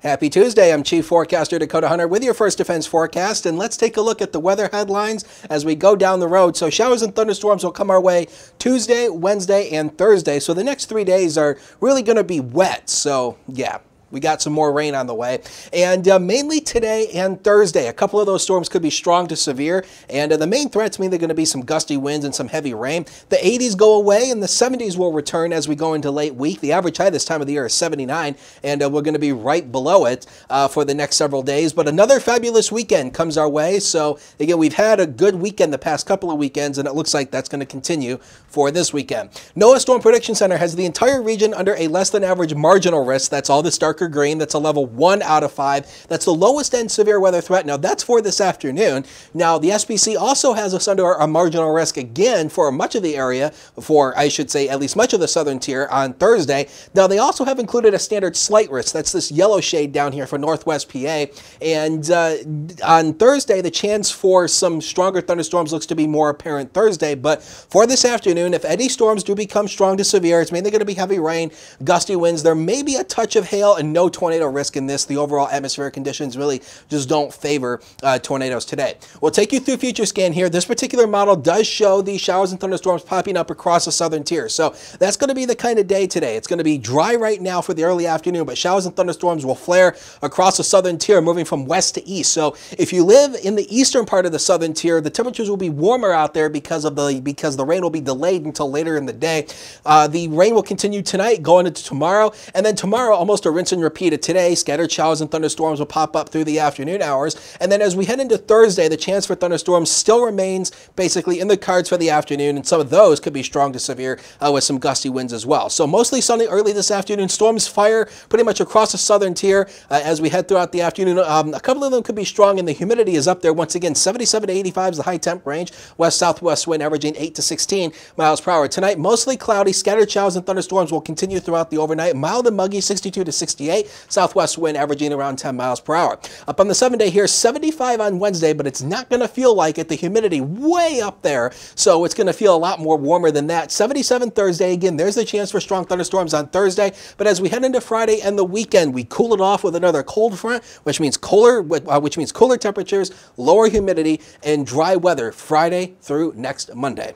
Happy Tuesday. I'm Chief Forecaster Dakota Hunter with your First Defense forecast, and let's take a look at the weather headlines as we go down the road. So, showers and thunderstorms will come our way Tuesday, Wednesday, and Thursday. So, the next three days are really going to be wet. So, yeah, we got some more rain on the way. And uh, mainly today and Thursday, a couple of those storms could be strong to severe. And uh, the main threats mean they're going to be some gusty winds and some heavy rain. The 80s go away and the 70s will return as we go into late week. The average high this time of the year is 79, and uh, we're going to be right below it uh, for the next several days. But another fabulous weekend comes our way. So, again, we've had a good weekend the past couple of weekends, and it looks like that's going to continue for this weekend. NOAA Storm Prediction Center has the entire region under a less than average marginal risk. That's all this dark darker green. That's a level 1 out of 5. That's the lowest end severe weather threat. Now, that's for this afternoon. Now, the SPC also has us under a marginal risk again for much of the area, for, I should say, at least much of the southern tier on Thursday. Now, they also have included a standard slight risk. That's this yellow shade down here for northwest PA. And uh, on Thursday, the chance for some stronger thunderstorms looks to be more apparent Thursday. But for this afternoon, if any storms do become strong to severe, it's mainly going to be heavy rain, gusty winds. There may be a touch of hail and no tornado risk in this. The overall atmospheric conditions really just don't favor uh, tornadoes today. We'll take you through future scan here. This particular model does show the showers and thunderstorms popping up across the southern tier. So that's going to be the kind of day today. It's going to be dry right now for the early afternoon, but showers and thunderstorms will flare across the southern tier, moving from west to east. So if you live in the eastern part of the southern tier, the temperatures will be warmer out there because of the because the rain will be delayed until later in the day. Uh, the rain will continue tonight, going into tomorrow, and then tomorrow almost a rinse and repeat of today. Scattered showers and thunderstorms will pop up through the afternoon hours. And then as we head into Thursday, the chance for thunderstorms still remains basically in the cards for the afternoon. And some of those could be strong to severe uh, with some gusty winds as well. So mostly sunny early this afternoon. Storms fire pretty much across the southern tier uh, as we head throughout the afternoon. Um, a couple of them could be strong and the humidity is up there. Once again, 77 to 85 is the high temp range. West-southwest wind averaging 8 to 16 miles per hour. Tonight, mostly cloudy. Scattered showers and thunderstorms will continue throughout the overnight. Mild and muggy, 62 to 68 southwest wind averaging around 10 miles per hour. Up on the seven day here, 75 on Wednesday, but it's not going to feel like it. The humidity way up there, so it's going to feel a lot more warmer than that. 77 Thursday, again, there's the chance for strong thunderstorms on Thursday, but as we head into Friday and the weekend, we cool it off with another cold front, which means cooler, uh, which means cooler temperatures, lower humidity, and dry weather Friday through next Monday.